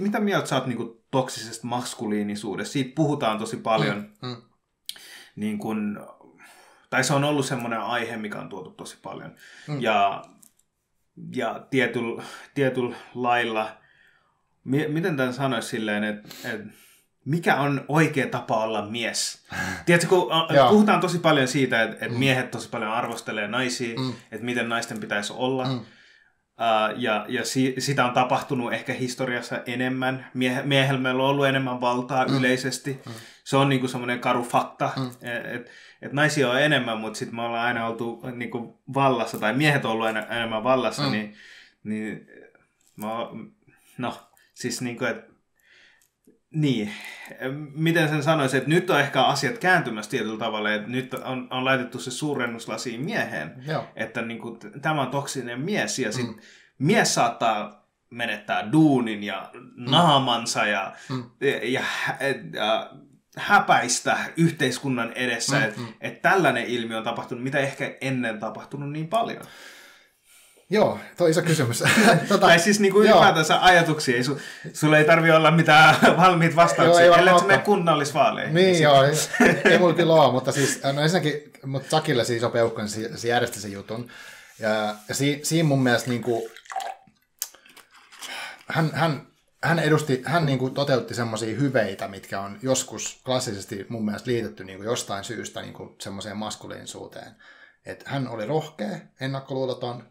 Mitä mieltä sä oot niin kuin, toksisesta maskuliinisuudesta? Siitä puhutaan tosi paljon. Mm, mm. Niin kuin, tai se on ollut semmoinen aihe, mikä on tuotu tosi paljon. Mm. Ja, ja tietyllä, tietyllä lailla, mi- miten tämän sanoisi silleen, että, että mikä on oikea tapa olla mies? Tiedätkö, kun puhutaan tosi paljon siitä, että, että miehet tosi paljon arvostelee naisia, Mm. että miten naisten pitäisi olla. Mm. Uh, ja ja si- sitä on tapahtunut ehkä historiassa enemmän. Mie- miehellä meillä on ollut enemmän valtaa mm. yleisesti. Mm. Se on niinku semmoinen karu fakta, mm. että et naisia on enemmän, mutta sitten me ollaan aina oltu niinku vallassa, tai miehet on ollut aina, enemmän vallassa, mm. niin, niin mä, no siis niinku, että niin, miten sen sanoisin, että nyt on ehkä asiat kääntymässä tietyllä tavalla, että nyt on, on laitettu se suurennuslasi mieheen, Joo. että niin kuin, tämä on toksinen mies ja sit mm. mies saattaa menettää duunin ja naamansa ja, Mm. ja, ja, ja häpäistä yhteiskunnan edessä, Mm, mm, että mm. et tällainen ilmiö on tapahtunut, mitä ehkä ennen tapahtunut niin paljon. Joo, tuo on iso kysymys. tota, Tai siis niin kuin joo. ylipäätänsä ajatuksia, ei su, sulla ei tarvi olla mitään valmiita Joo, vastauksia, ei ellei mene kunnallisvaaleihin. Niin Sit- joo, ei, ei mulla kyllä ole, mutta siis, no ensinnäkin, mutta Sakille se iso peukku, niin se, se järjesti sen jutun. Ja, ja si, siinä mun mielestä niin kuin, hän, hän, hän, edusti, hän niin kuin toteutti semmoisia hyveitä, mitkä on joskus klassisesti mun mielestä liitetty niin kuin jostain syystä niin kuin semmoiseen maskuliinisuuteen. Että hän oli rohkea, ennakkoluuloton,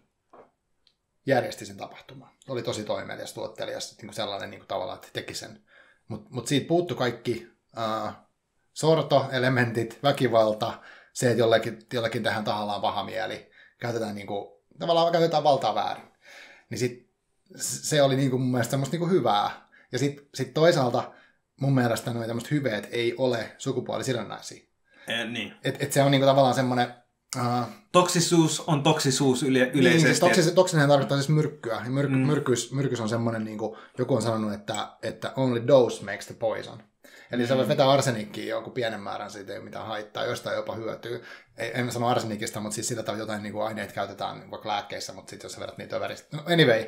järjesti sen tapahtuman. Oli tosi toimelias, tuottelias, niin kuin sellainen niin kuin tavallaan, että teki sen. Mutta mut siitä puuttu kaikki uh, sorto-elementit, väkivalta, se, että jollekin, jollekin tähän tahallaan paha mieli, käytetään niin kuin, tavallaan käytetään valtaa väärin. Niin sit, se oli niin kuin mun mielestä semmoista niin kuin hyvää. Ja sitten sit toisaalta mun mielestä noin tämmöiset hyveet ei ole sukupuolisidonnaisia. Eh, niin. Et, et se on niin kuin tavallaan semmoinen... Toksisuus on toksisuus yle, niin, siis yleisesti. toksis, toksinen tarkoittaa siis myrkkyä. Ja myr, Mm. mm. myrkys, myrkys on semmoinen, niin kuin joku on sanonut, että, että only dose makes the poison. Eli sä voit Mm. vetää arsenikkiin jonkun pienen määrän, siitä ei ole mitään haittaa, jostain jopa hyötyy. Ei, en sano arsenikista, mutta siis sillä tavalla jotain niin kuin aineita käytetään vaikka lääkkeissä, mutta sitten jos sä vedät niitä överistä. No anyway,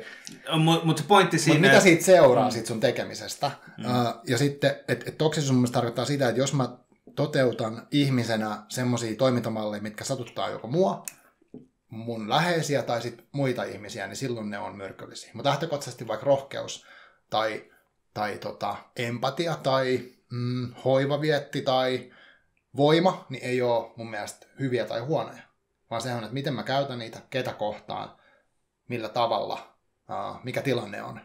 Mutta mut se pointti siinä... mitä siitä seuraa siitä sun tekemisestä? Mm. Uh, ja sitten, että et toksisuus mun tarkoittaa sitä, että jos mä toteutan ihmisenä semmoisia toimintamalleja, mitkä satuttaa joko mua, mun läheisiä tai sit muita ihmisiä, niin silloin ne on myrkyllisiä. Mutta lähtökohtaisesti vaikka rohkeus tai, tai tota, empatia tai mm, hoivavietti tai voima, niin ei ole mun mielestä hyviä tai huonoja. Vaan se on, että miten mä käytän niitä, ketä kohtaan, millä tavalla, uh, mikä tilanne on.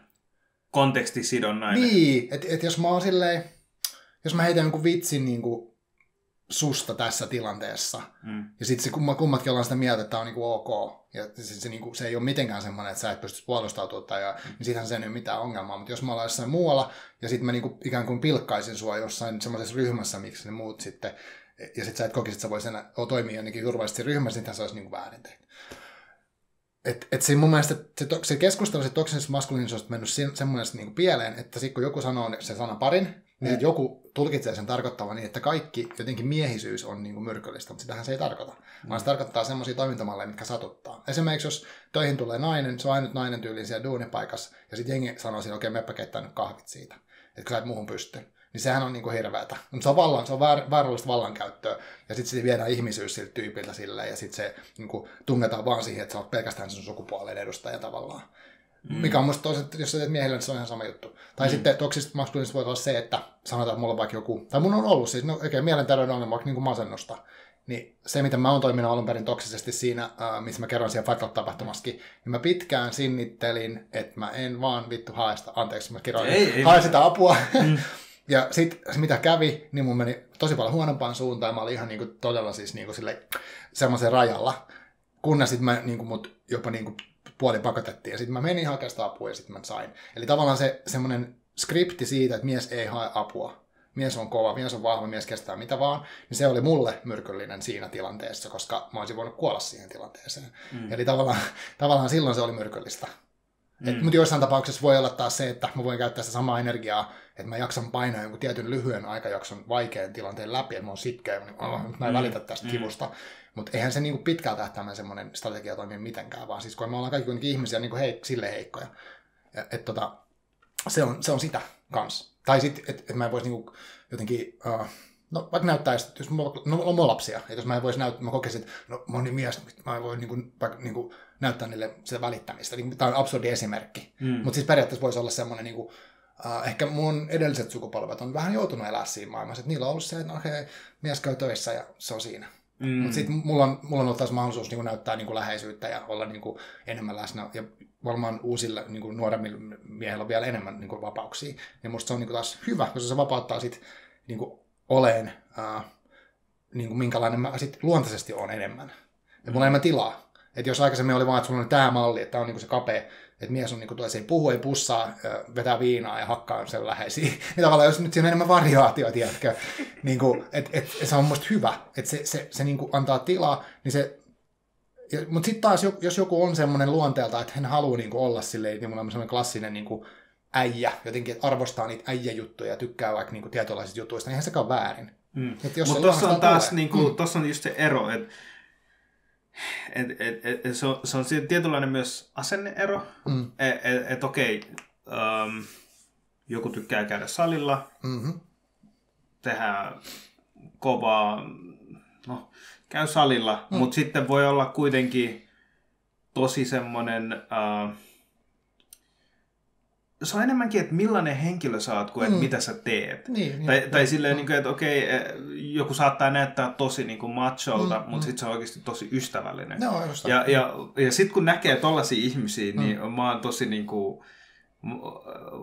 Kontekstisidonnainen. Niin, että et jos mä oon silleen, jos mä heitän jonkun vitsin niin kuin susta tässä tilanteessa, Mm. ja sitten se kumma, kummatkin ollaan sitä mieltä, että tämä on niinku ok. Ja se, se, niinku, se ei ole mitenkään semmoinen, että sä et pysty puolustautumaan, tai, ja, niin siitähän se ei ole mitään ongelmaa. Mutta jos mä ollaan jossain muualla, ja sitten mä niinku, ikään kuin pilkkaisin sua jossain semmoisessa ryhmässä, miksi ne muut sitten, ja sitten sä et kokisi, että sä voisit enää toimia jonnekin turvallisesti ryhmässä, niin se olisi niinku väärin tehty. Et, et se mun mielestä se, se keskustelu se toksisesta maskuliinisuudesta mennyt se- semmoinen niinku pieleen, että sitten kun joku sanoo se sana parin, niin sit joku tulkitsee sen tarkoittavan niin, että kaikki jotenkin miehisyys on niinku myrkyllistä, mutta sitähän se ei tarkoita. Vaan se tarkoittaa semmoisia toimintamalleja, mitkä satuttaa. Esimerkiksi jos töihin tulee nainen, se on ainut nainen tyyliin siellä duunipaikassa, ja sitten jengi sanoo siinä, okei, okay, meppä keittää nyt kahvit siitä, että sä et muuhun pysty. Niin sehän on niinku hirveätä. Mutta se on, vallan, se on väär, vääränlaista vallankäyttöä, ja sitten sit viedään ihmisyys siltä tyypiltä silleen, ja sitten se niinku, tungetaan vaan siihen, että sä oot pelkästään sen sukupuolen edustaja tavallaan. Mm. Mikä on musta toisaalta, jos sä teet miehille, niin se on ihan sama juttu. Tai mm. sitten toksista maskuliinista voi olla se, että sanotaan, että mulla on vaikka joku, tai mun on ollut siis, no okei, okay, mielenterveyden ongelma, vaikka niin kuin masennusta. Niin se, miten mä oon toiminut alun perin toksisesti siinä, äh, missä mä kerron siellä Fight Club-tapahtumassakin, niin mä pitkään sinnittelin, että mä en vaan vittu haesta, anteeksi, mä kirjoin, Ei, ei hae sitä apua. Mm. ja sitten se mitä kävi, niin mun meni tosi paljon huonompaan suuntaan, mä olin ihan niinku todella siis niinku sille semmoisen rajalla, kunnes sitten mä niinku mut jopa niinku puoli pakotettiin, ja sitten mä menin hakemaan sitä apua, ja sitten mä sain. Eli tavallaan se semmoinen skripti siitä, että mies ei hae apua, mies on kova, mies on vahva, mies kestää mitä vaan, niin se oli mulle myrkyllinen siinä tilanteessa, koska mä olisin voinut kuolla siihen tilanteeseen. Mm. Eli tavallaan, tavallaan silloin se oli myrkyllistä. Mm. Mutta joissain tapauksissa voi olla taas se, että mä voin käyttää sitä samaa energiaa, että mä jaksan painaa jonkun tietyn lyhyen aikajakson vaikean tilanteen läpi, että mä oon sitkeä, niin oh, mä en välitä tästä mm. kivusta. Mutta eihän se niinku pitkällä tähtäimellä semmoinen strategia toimi mitenkään, vaan siis kun me ollaan kaikki kuitenkin ihmisiä niin hei, sille heikkoja. Et, tota, se on, se on sitä kanssa. Tai sitten, että et mä en voisi niinku jotenkin, uh, no vaikka näyttäisi, jos mulla, no, mulla on lapsia, että jos mä en voisi näyttää, mä kokisin, että no moni mies, mä en voi niinku, vaikka niinku, näyttää niille sitä välittämistä. Niin, tämä on absurdi esimerkki. Mm. Mutta siis periaatteessa voisi olla semmoinen, niin kuin, uh, ehkä mun edelliset sukupolvet on vähän joutunut elää siinä maailmassa. Että niillä on ollut se, että okei, okay, mies käy töissä ja se on siinä. Mm. Mutta sitten mulla on, mulla on ollut taas mahdollisuus niin kuin näyttää niin kuin läheisyyttä ja olla niin kuin enemmän läsnä. Ja varmaan uusilla niin kuin nuoremmilla miehillä on vielä enemmän niin kuin vapauksia. Ja musta se on niin kuin taas hyvä, koska se vapauttaa sitten niin kuin oleen, uh, niin kuin minkälainen mä sit luontaisesti on enemmän. Ja mulla on enemmän tilaa. Että jos aikaisemmin oli vaan, että sulla on tämä malli, että tämä on niinku se kapea, että mies on niinku tuo, ei puhu, ei pussaa, vetää viinaa ja hakkaa sen läheisiä. niin tavallaan jos nyt siinä on enemmän variaatio, tiedätkö, niinku, että et, et se on musta hyvä, että se, se, se niinku antaa tilaa, niin se mutta sitten taas, jos joku on semmoinen luonteelta, että hän haluaa niinku olla silleen, niin mulla on semmoinen klassinen niinku äijä, jotenkin, että arvostaa niitä äijäjuttuja ja tykkää vaikka niinku tietynlaisista jutuista, niin eihän sekaan väärin. Mm. Mutta tuossa on taas, niinku, mm. tossa on just se ero, että et, et, et, et se, on, se on tietynlainen myös asenneero, mm. että et, et, okei, um, joku tykkää käydä salilla, mm-hmm. tehdä kovaa, no käy salilla, mm. mutta sitten voi olla kuitenkin tosi semmoinen... Uh, se on enemmänkin, että millainen henkilö sä oot, kuin että mm. mitä sä teet. Niin, tai, niin, tai niin, silleen, niin kuin, että okei, eh, joku saattaa näyttää tosi niin kuin macholta, mm, mutta mm. sitten se on oikeasti tosi ystävällinen. No, ja, ja, ja sitten kun näkee tollaisia ihmisiä, niin mm. mä oon tosi niin kuin,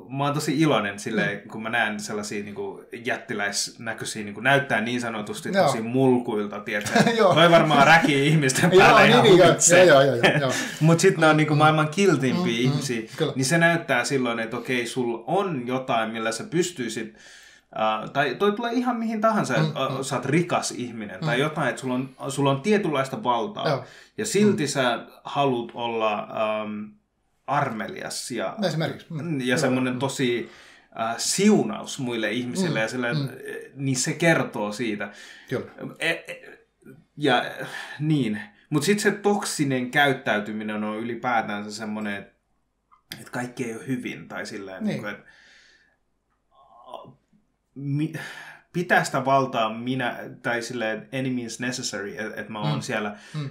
mä oon tosi iloinen silleen, mm. kun mä näen sellaisia niin kuin, jättiläisnäköisiä, niin kuin, näyttää niin sanotusti joo. tosi mulkuilta, tiedätkö? Toi varmaan räki ihmisten päällä joo, niin, niin, joo, joo, joo, Mutta sitten ne on niin kuin, maailman kiltimpiä mm, mm ihmisiä, mm, niin se näyttää silloin, että okei, sulla on jotain, millä sä pystyisit Uh, tai toi tulee ihan mihin tahansa, mm, että mm. sä oot rikas ihminen mm. tai jotain, että sulla on, sulla on tietynlaista valtaa Joo. ja silti mm. sä haluat olla um, armelias ja, mm. ja semmoinen tosi äh, siunaus muille ihmisille, mm. ja sille, mm. niin se kertoo siitä. Kyllä. E, e, ja niin, mutta sitten se toksinen käyttäytyminen on ylipäätään se semmoinen, että et kaikki ei ole hyvin, tai silleen, niin. Niin kuin, että mi, pitää sitä valtaa minä, tai silleen, any means necessary, että et mä oon mm. siellä mm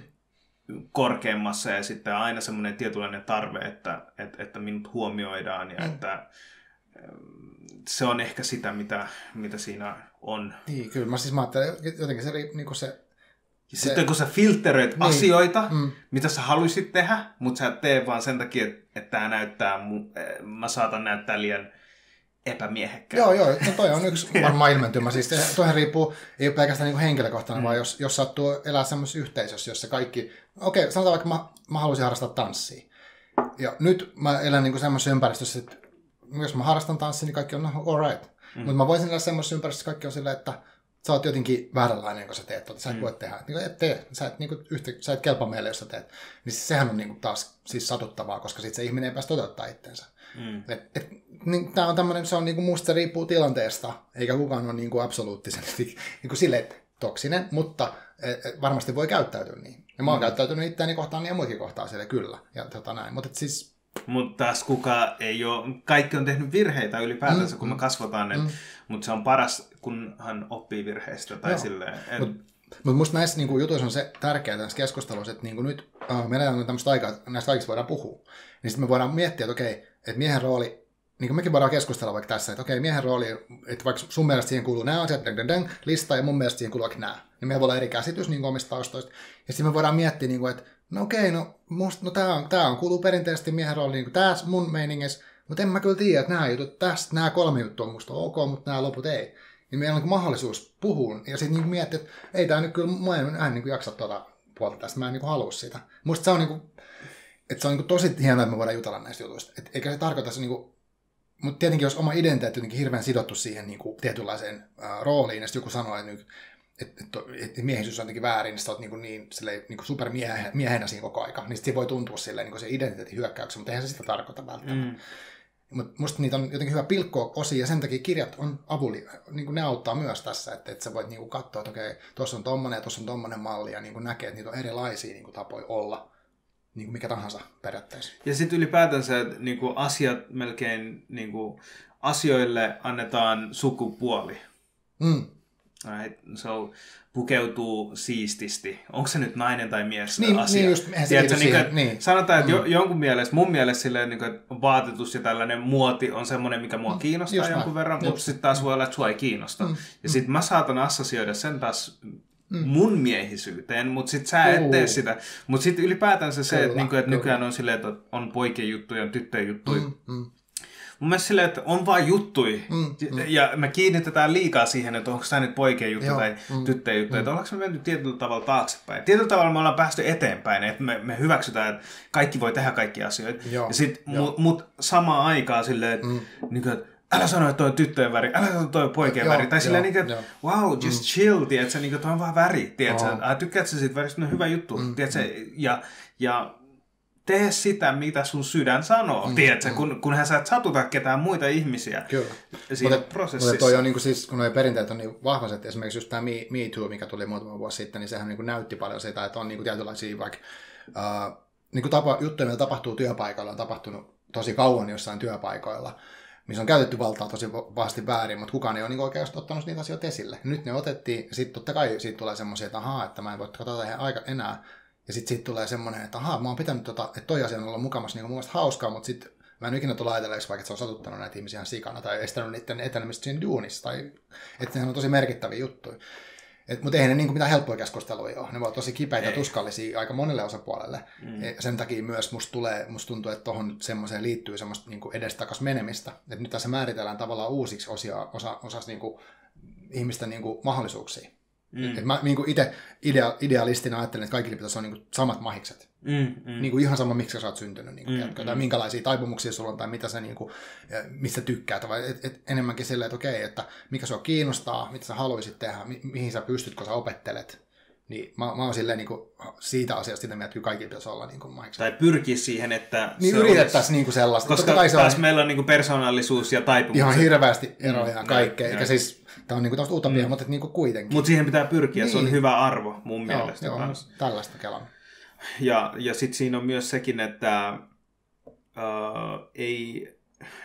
korkeammassa ja sitten aina semmoinen tietynlainen tarve, että, että, että minut huomioidaan ja mm. että ähm, se on ehkä sitä, mitä, mitä siinä on. Niin, kyllä. Mä siis mä ajattelen, jotenkin se, niin kuin se ja se... sitten kun sä filteröit niin. asioita, mm. mitä sä haluaisit tehdä, mutta sä et tee vaan sen takia, että tämä näyttää, eh, mä saatan näyttää liian epämiehekkää. Joo, joo. No toi on yksi varmaan ilmentymä. Siis toihan riippuu, ei ole pelkästään niin henkilökohtainen, mm. vaan jos, jos sattuu elää semmoisessa yhteisössä, jossa kaikki... Okei, okay, sanotaan vaikka mä, mä haluaisin harrastaa tanssia. Ja nyt mä elän niin semmoisessa ympäristössä, että jos mä harrastan tanssia, niin kaikki on all right. Mm. Mutta mä voisin elää semmoisessa ympäristössä, kaikki on silleen, että sä oot jotenkin vääränlainen, kun sä teet tuota. Sä et mm. voi tehdä. Niin et tee. Sä et, niin kuin, yhtä, sä et kelpaa meille, jos sä teet. Niin sehän on niin kuin, taas siis satuttavaa, koska sit se ihminen ei pääse toteuttaa itseensä. Mm. Et, et, niin, tää on tämmönen, se on niin kuin, musta riippuu tilanteesta, eikä kukaan ole niin kuin, absoluuttisesti niin kuin sille, toksinen, mutta et, et, varmasti voi käyttäytyä niin. Ja mä oon mm. käyttäytynyt itseäni kohtaan niin ja muikin kohtaan siellä kyllä. Ja tota näin. Mutta siis mutta taas kuka ei ole, kaikki on tehnyt virheitä ylipäätänsä, mm, kun me kasvataan, mm. mutta se on paras, kun hän oppii virheistä tai Joo. silleen. Et... Mutta mut musta näissä niinku, jutuissa on se tärkeää tässä keskustelussa, että niinku nyt uh, meillä on tämmöistä aikaa, että näistä kaikista voidaan puhua. Niin sitten me voidaan miettiä, että okei, että miehen rooli, niin kuin mekin voidaan keskustella vaikka tässä, että okei, miehen rooli, että vaikka sun mielestä siihen kuuluu nämä asiat, dang, dang, dang, lista, ja mun mielestä siihen kuuluu nämä. Niin meillä voi olla eri käsitys niin omista taustoista. Ja sitten me voidaan miettiä, niin kuin, että no okei, no, musta, no tää on, tää on kuuluu perinteisesti miehen rooliin, niin tää mun meiningissä, mutta en mä kyllä tiedä, että nämä jutut tästä, nämä kolme juttua on musta ok, mutta nämä loput ei. Niin meillä on niin mahdollisuus puhua ja sitten niin miettiä, että ei tämä nyt kyllä, mä en, en niin jaksa tuota puolta tästä, mä en niin halua sitä. Musta se on, niin kuin, että se on niin tosi hienoa, että me voidaan jutella näistä jutuista. Et eikä se tarkoita se, niin kuin, mutta tietenkin jos oma identiteetti on hirveän sidottu siihen niin kuin tietynlaiseen äh, rooliin, ja sitten joku sanoo, että nyt että et, et miehisyys on jotenkin väärin, niin sä oot niin, niin, silleen, niin supermiehenä siinä koko aika, niin se voi tuntua silleen, niin se identiteetin hyökkäyksen, mutta eihän se sitä tarkoita välttämättä. Mm. Mutta musta niitä on jotenkin hyvä pilkkoa osia, ja sen takia kirjat on avuli, niin kuin ne auttaa myös tässä, että, että sä voit niin kuin katsoa, että okei, tuossa on tommonen ja tuossa on tommonen malli, ja niin kuin näkee, että niitä on erilaisia niin kuin tapoja olla. niin kuin mikä tahansa periaatteessa. Ja sitten ylipäätänsä että niin kuin asiat melkein, niin kuin, asioille annetaan sukupuoli. Mm. Right? So, pukeutuu siististi. Onko se nyt nainen tai mies Niin, asia? niin just, se Tiedätkö, niin, että niin. Sanotaan, että jo, jonkun mielestä, mun mielestä silleen, niin kuin, että vaatetus ja tällainen muoti on semmoinen, mikä mua kiinnostaa Mm, just jonkun näin. verran, mutta Just. sitten taas voi olla, että sua ei kiinnosta. Mm, Ja sitten mä saatan assosioida sen taas mun miehisyyteen, mutta sitten sä et tee sitä. Mutta sitten ylipäätänsä se, että, Kyllä, niinku, että kyllä. nykyään on silleen, että on poikien juttuja, on tyttöjen juttuja. Mm, mm. Mun mielestä silleen, että on vaan juttui. Mm, Ja me kiinnitetään liikaa siihen, että onko tämä nyt poikien juttu Joo, tai mm, tyttöjen juttu. Että ollaanko me menty tietyllä tavalla taaksepäin. Tietyllä tavalla me ollaan päästy eteenpäin, että me, me hyväksytään, että kaikki voi tehdä kaikkia asioita. Joo, ja sit, mut, mut samaan aikaan silleen, että mm. niin että älä sano, että toi on tyttöjen väri, älä sano, että toi on poikien väri. Tai silleen, niin, että wow, just mm. chill, tiedätkö, niin kuin, toi on vaan väri, tiedätkö. Oh. Tykkäät sä siitä väristä, no hyvä juttu, mm. tiedätkö. Ja, ja tee sitä, mitä sun sydän sanoo, mm, tiedätkö, mm. kun, kunhan sä et satuta ketään muita ihmisiä Kyllä. siinä Mutta- prosessissa. Mutta toi on niin kuin siis, kun nuo perinteet on niin vahvaiset, esimerkiksi just tämä Me, Me Too, mikä tuli muutama vuosi sitten, niin sehän niin kuin näytti paljon sitä, että on niin kuin tietynlaisia vaikka uh, niin kuin tapa, juttuja, mitä tapahtuu työpaikalla, on tapahtunut tosi kauan jossain työpaikoilla, missä on käytetty valtaa tosi vahvasti väärin, mutta kukaan ei ole niin oikeasti ottanut niitä asioita esille. Nyt ne otettiin, sitten totta kai siitä tulee semmoisia, että ahaa, että mä en voi katsoa tähän aika enää. Ja sitten siitä tulee semmoinen, että ahaa, mä oon pitänyt tota, että toi asia on ollut mukamassa niin mun mielestä hauskaa, mutta sitten mä en ikinä tule ajatelleeksi, vaikka että se on satuttanut näitä ihmisiä ihan sikana tai estänyt niiden etenemistä siinä duunissa, tai että ne on tosi merkittäviä juttuja. Et, mutta eihän ne niin mitään helppoja keskusteluja ole. Ne voi olla tosi kipeitä, Ei. tuskallisia aika monelle osapuolelle. Mm. Sen takia myös musta, tulee, musta tuntuu, että tuohon semmoiseen liittyy semmoista niin edestakas menemistä. Et nyt tässä määritellään tavallaan uusiksi osia, osa, osas niin kuin, ihmisten niin kuin, mahdollisuuksia. Mm. Et mä niin itse idea, idealistina ajattelen, että kaikille pitäisi olla niin kuin, samat mahikset. Mm, mm. Niin kuin ihan sama, miksi sä oot syntynyt, niin kuin, Mm, mm, mm. tai minkälaisia taipumuksia sulla on, tai mitä sä, niin kuin, mistä tykkäät, vai et, et, enemmänkin silleen, että okei, että mikä sua kiinnostaa, mitä sä haluaisit tehdä, mi, mihin sä pystyt, kun sä opettelet. Niin mä, mä oon silleen niin kuin, siitä asiasta sitä mieltä, että kyllä kaikilla pitäisi olla niin kuin mahikset. Tai pyrkiä siihen, että Niin se yritettäisiin niin kuin sellaista. Koska Totta kai se on taas meillä on niinku persoonallisuus ja taipumukset. ihan hirveästi eroja ja Mm, kaikkea, eikä näin. siis, tää on niin kuin utopia, mm. mutta niin kuin kuitenkin. Mutta siihen pitää pyrkiä, se on Niin. hyvä arvo mun joo, mielestä joo, kanssa. tällaista kelan. Ja, ja sitten siinä on myös sekin, että äh, ei,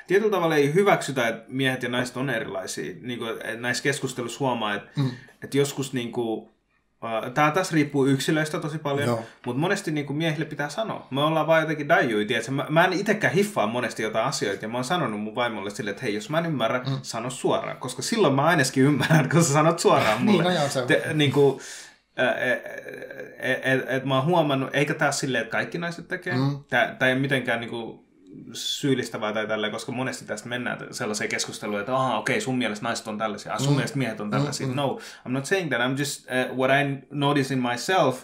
tietyllä tavalla ei hyväksytä, että miehet ja naiset on erilaisia. Niin kuin, näissä keskusteluissa huomaa, että, Mm. mm. että joskus niin kuin, Tämä taas riippuu yksilöistä tosi paljon, Joo. mutta monesti niin kuin miehille pitää sanoa. Me ollaan vaan jotenkin daijui, tiedätkö? Mä, mä en itsekään hiffaa monesti jotain asioita, ja mä oon sanonut mun vaimolle silleen, että hei, jos mä en ymmärrä, mm. sano suoraan. Koska silloin mä ainakin ymmärrän, kun sä sanot suoraan mulle. Niin, no joo, se. Te, niin kuin, et, et, et mä oon huomannut, eikä taas silleen, että kaikki naiset tekee. Mm. Tämä ei mitenkään niin kuin, syyllistävää tai tälleen, koska monesti tästä mennään sellaiseen keskusteluun, että aha, okei, okay, sun mielestä naiset on tällaisia, ah, sun Mm. mielestä miehet on tällaisia. Mm, mm. No, I'm not saying that, I'm just uh, what I notice in myself.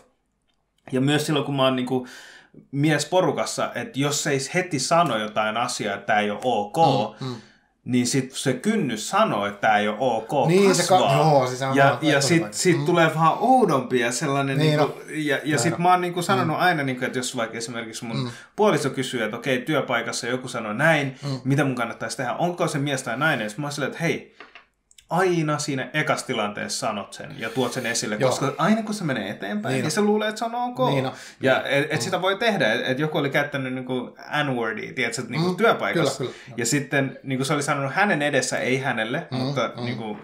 Ja myös silloin, kun mä oon niin kuin, miesporukassa, että jos ei heti sano jotain asiaa, että tämä ei ole ok, Mm, mm. Niin sit se kynnys sanoo, että tämä ei ole ok, Niin, se ka- kasvaa. joo, siis on ja ja tosi sit, Mm. tulee vähän oudompi ja sellainen, Niin, niin no. ja, ja Näin sit on. mä oon niin kuin sanonut aina, niin kuin, että jos vaikka esimerkiksi mun Mm. puoliso kysyy, että okei, työpaikassa joku sanoo näin, Mm. mitä mun kannattaisi tehdä, onko se mies tai nainen, sitten mä oon silleen, että hei, aina siinä ekas tilanteessa sanot sen ja tuot sen esille, Joo. koska aina kun se menee eteenpäin, Niin niin, se luulee, että se on ok. Niin. Ja et, et sitä voi tehdä, että et joku oli käyttänyt niinku N-wordia, tiedätkö, että niinku Mm, työpaikassa. kyllä, kyllä. Ja sitten niin kuin se oli sanonut hänen edessä, ei hänelle, Mm, mutta mm. mm. Niin kuin,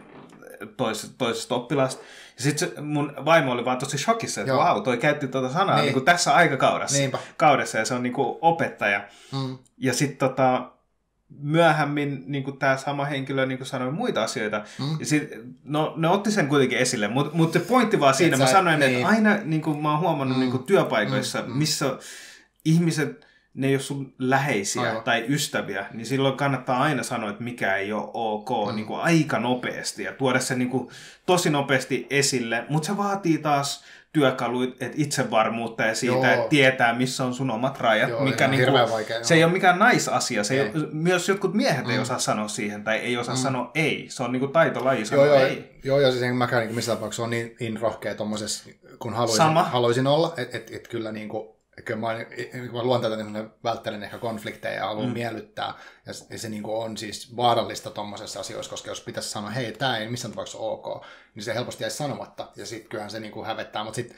toisesta, oppilasta. Ja sitten mun vaimo oli vaan tosi shokissa, että vau, toi käytti tuota sanaa Niin. niin. Niin tässä aikakaudessa. Niinpä. Kaudessa, ja se on niin kuin opettaja. Mm. Ja sitten tota, myöhemmin niin kuin tämä sama henkilö niin kuin sanoi muita asioita. Mm. Ja sit, no, ne otti sen kuitenkin esille, mutta mut se pointti vaan siinä, Et mä sanoin, niin. että aina niin kuin mä oon huomannut Mm. niin kuin työpaikoissa, Mm, mm. missä ihmiset, ne ei ole sun läheisiä Aivan. tai ystäviä, niin silloin kannattaa aina sanoa, että mikä ei ole ok Mm. niin kuin aika nopeasti ja tuoda se niin kuin tosi nopeasti esille, mutta se vaatii taas työkaluit, että itsevarmuutta ja siitä, Joo. että tietää, missä on sun omat rajat. Joo, mikä niin kuin, vaikea, se ei ole mikään naisasia. Se ei. Ei. Myös jotkut miehet mm. ei osaa sanoa siihen tai ei osaa Mm. sanoa ei. Se on niin kuin taitolaji sanoa Joo, joo, ei. joo, joo, siis en mäkään niin missä tapauksessa on niin, niin rohkea tuommoisessa, kun haluaisin, Sama. haluaisin olla, että et, et kyllä niin kuin, kyllä mä, niin mä luonteelta niin välttelen ehkä konflikteja ja haluan mm. Mm. miellyttää. Ja se, se niin kuin on siis vaarallista tuommoisessa asioissa, koska jos pitäisi sanoa, hei, tämä ei missään tapauksessa ok, niin se helposti jäisi sanomatta. Ja sitten kyllähän se niin kuin hävettää. Mutta sitten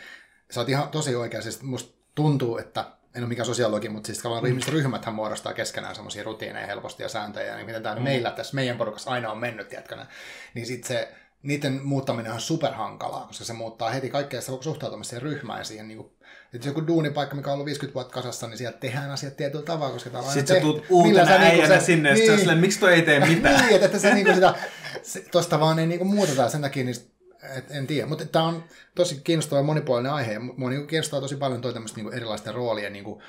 sä oot ihan tosi oikea. Siis musta tuntuu, että en ole mikään sosiologi, mutta siis tavallaan ihmiset ryhmäthän muodostaa keskenään semmoisia rutiineja helposti ja sääntöjä, niin miten tämä mm. meillä tässä meidän porukassa aina on mennyt, tiedätkö, niin sitten se, niiden muuttaminen on superhankalaa, koska se muuttaa heti kaikkea suhtautumista siihen ryhmään ja siihen niin kuin, että joku duunipaikka, mikä on ollut 50 vuotta kasassa, niin sieltä tehdään asiat tietyllä tavalla, koska täällä on Sitten sä tuut uutena äijänä niin sinne, niin, ja silleen, miksi toi ei tee mitään? niin, että, että se, niin kuin sitä, se, tosta vaan ei niin kuin muuteta sen takia, niin et, en tiedä, mutta tämä on tosi kiinnostava ja monipuolinen aihe. Mua niin kiinnostaa tosi paljon toi tämmöistä niin erilaisten roolien niin kuin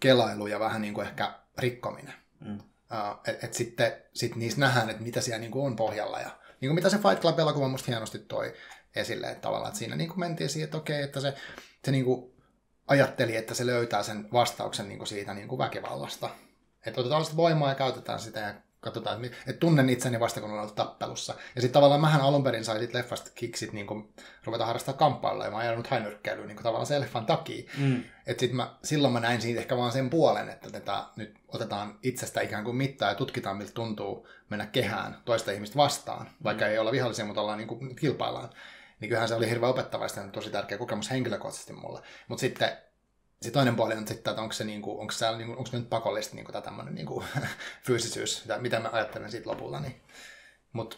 kelailu ja vähän niin kuin ehkä rikkominen. Mm. Uh, että et sitten sit niissä nähdään, että mitä siellä niin kuin on pohjalla. Ja niin kuin mitä se Fight Club-elokuva musta hienosti toi esille, että tavallaan että siinä niin kuin mentiin siihen, että okei, että se, se niin kuin ajatteli, että se löytää sen vastauksen niin kuin siitä niin kuin väkivallasta. Että otetaan sitä voimaa ja käytetään sitä ja katsotaan, että, tunnen itseni vasta kun olen ollut tappelussa. Ja sitten tavallaan mähän alun perin sain sit leffasta kiksit niin kun ruveta harrastaa kamppailla ja mä oon ajanut hainyrkkeilyä niin tavallaan sen leffan takia. Mm. Että sit mä, silloin mä näin siitä ehkä vaan sen puolen, että tätä nyt otetaan itsestä ikään kuin mittaa ja tutkitaan, miltä tuntuu mennä kehään toista ihmistä vastaan, vaikka mm. ei olla vihollisia, mutta ollaan niin kuin, kilpaillaan. Niin kyllähän se oli hirveän opettavaista ja tosi tärkeä kokemus henkilökohtaisesti mulle. Mutta sitten se toinen puoli on sitten, että onko se, niinku, onko se, niinku, onko nyt pakollista niinku, tämä tämmöinen niinku, fyysisyys, mitä mä ajattelen siitä lopulta. Niin. Mutta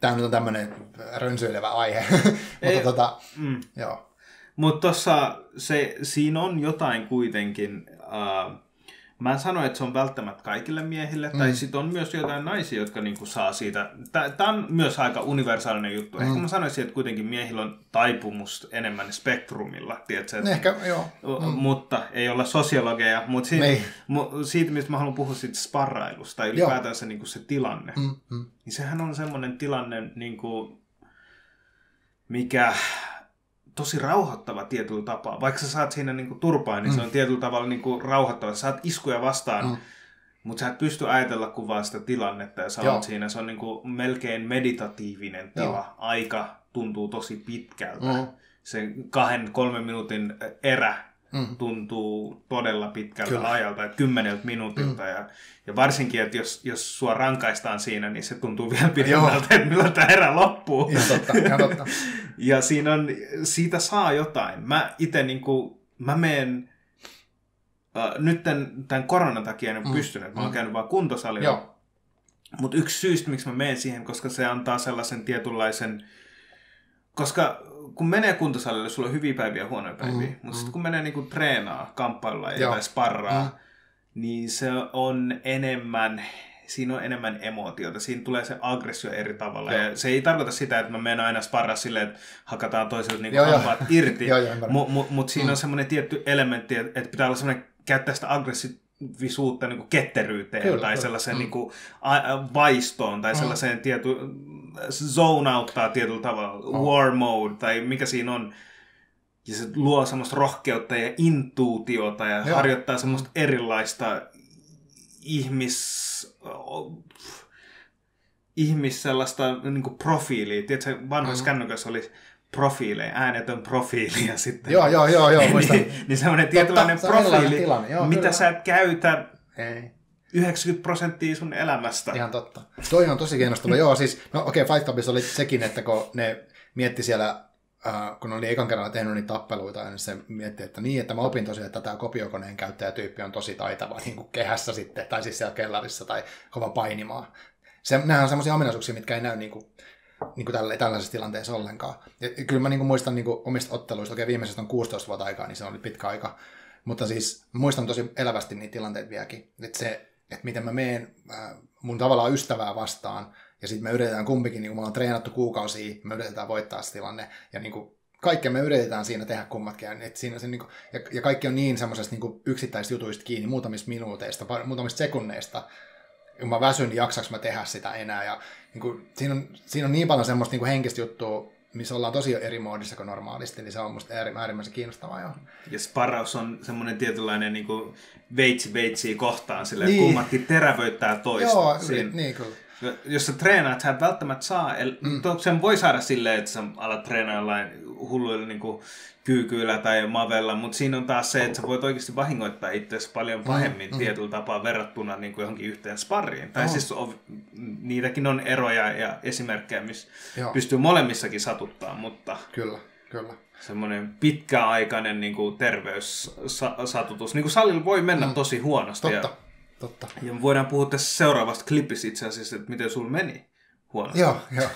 tämä nyt on tämmöinen rönsyilevä aihe. Mutta tota, mm. joo. Mutta tuossa siinä on jotain kuitenkin, uh, Mä en sano, että se on välttämättä kaikille miehille, mm. tai sitten on myös jotain naisia, jotka niinku saa siitä. Tämä on myös aika universaalinen juttu. Mm. Ehkä mä sanoisin, että kuitenkin miehillä on taipumus enemmän spektrumilla, tiedätkö? Että, Ehkä, joo. Mm. Mutta ei olla sosiologeja. Mutta siitä, niin. siitä, mistä mä haluan puhua siitä sparrailusta, ylipäätään se, niinku se tilanne. Mm. Mm. Niin sehän on semmoinen tilanne, niinku, mikä tosi rauhoittava tietyllä tapaa. Vaikka sä saat siinä niinku turpaan, niin mm. se on tietyllä tavalla niinku rauhoittava. Sä saat iskuja vastaan, mm. mutta sä et pysty ajatella kuvaa sitä tilannetta ja sä oot siinä. Se on niinku melkein meditatiivinen tila. Joo. Aika tuntuu tosi pitkältä. Mm. Se kahden, kolmen minuutin erä mm. tuntuu todella pitkältä Kyllä. ajalta, että kymmeneltä minuutilta. Mm. Ja, ja varsinkin, että jos, jos sua rankaistaan siinä, niin se tuntuu vielä pidemmältä, että milloin tämä erä loppuu. Ja, totta, ja, totta. ja siinä on, siitä saa jotain. Mä itse niin kuin, mä menen, äh, nyt tämän, tämän koronan takia en ole mm. pystynyt, mä oon mm. käynyt vaan kuntosalilla. Mutta yksi syystä, miksi mä menen siihen, koska se antaa sellaisen tietynlaisen, koska kun menee kuntosalille, sulla on hyviä päiviä ja huonoja päiviä, mm, mutta mm. sitten kun menee niinku treenaa, kamppailla ja tai sparraa, mm. niin se on enemmän, siinä on enemmän emootiota, siinä tulee se aggressio eri tavalla. Joo. Ja se ei tarkoita sitä, että mä menen aina sparraa silleen, että hakataan toiselta niinku hampaat irti, mutta mut, mut siinä mm. on semmoinen tietty elementti, että, pitää olla semmoinen käyttää sitä aggressiivisuutta niin kuin ketteryyteen kyllä, tai sellaiseen mm. niin kuin, a, a, vaistoon tai mm. sellaiseen tiety, zone outtaa tietyllä tavalla, oh. war mode tai mikä siinä on. Ja se luo semmoista rohkeutta ja intuutiota ja Joo. harjoittaa semmoista erilaista ihmis... ihmis sellaista niin kuin profiilia. Tiedätkö, vanhoissa mm. kännyköissä oli profiileja, äänetön profiili ja sitten... Joo, joo, joo, joo muistan. niin, niin semmoinen tietynlainen profiili, tilanne. Joo, mitä kyllä. sä et käytä Ei. 90 prosenttia sun elämästä. Ihan totta. Toi on tosi kiinnostava. Joo, siis, no okei, okay, Fight Clubissa oli sekin, että kun ne mietti siellä, äh, kun oli ekan kerran tehnyt niitä tappeluita, niin se mietti, että niin, että mä opin tosiaan, että tämä kopiokoneen käyttäjätyyppi on tosi taitava niin kuin kehässä sitten, tai siis siellä kellarissa, tai kova painimaan. Se, nämä on sellaisia ominaisuuksia, mitkä ei näy niin kuin, niin kuin tällä, tällaisessa tilanteessa ollenkaan. Ja kyllä mä niin kuin muistan niin kuin omista otteluista, okei viimeisestä on 16 vuotta aikaa, niin se oli pitkä aika. Mutta siis muistan tosi elävästi niitä tilanteita vieläkin. Että se, että miten mä meen äh, mun tavallaan ystävää vastaan, ja sitten me yritetään kumpikin, niin kuin me ollaan treenattu kuukausia, me yritetään voittaa se tilanne, ja niin kuin kaikkea me yritetään siinä tehdä kummatkin, että siinä se, niin kuin, ja, ja, kaikki on niin semmoisesta niin yksittäisistä jutuista kiinni, muutamista minuuteista, muutamista sekunneista, kun mä väsyn, niin jaksaks mä tehdä sitä enää, ja niin kuin, siinä, on, siinä on niin paljon semmoista niin kuin henkistä juttua, missä ollaan tosi eri moodissa kuin normaalisti, niin se on musta äärimmäisen kiinnostavaa. Jo. Ja sparraus on semmoinen tietynlainen niin kuin veitsi veitsiä kohtaan, sille niin. kummatkin terävöittää toista. Joo, Siin, niin kyllä. Jos sä treenaat, sä et välttämättä saa, mm. sen voi saada silleen, että sä alat treenaa jollain hulluilla niin kuin kyykyillä tai mavella, mutta siinä on taas se, että sä voit oikeasti vahingoittaa itseäsi paljon pahemmin mm, tietyllä tapaa verrattuna niin kuin johonkin yhteen sparriin. Tai oh. siis on, niitäkin on eroja ja esimerkkejä, missä Joo. pystyy molemmissakin satuttaa, mutta... Kyllä. Kyllä. semmoinen pitkäaikainen niin kuin terveyssatutus. Niin kuin salilla voi mennä mm. tosi huonosti. Totta, Ja, totta. ja voidaan puhua tässä seuraavasta klipissä itse asiassa, että miten sulla meni huonosti. Joo, joo.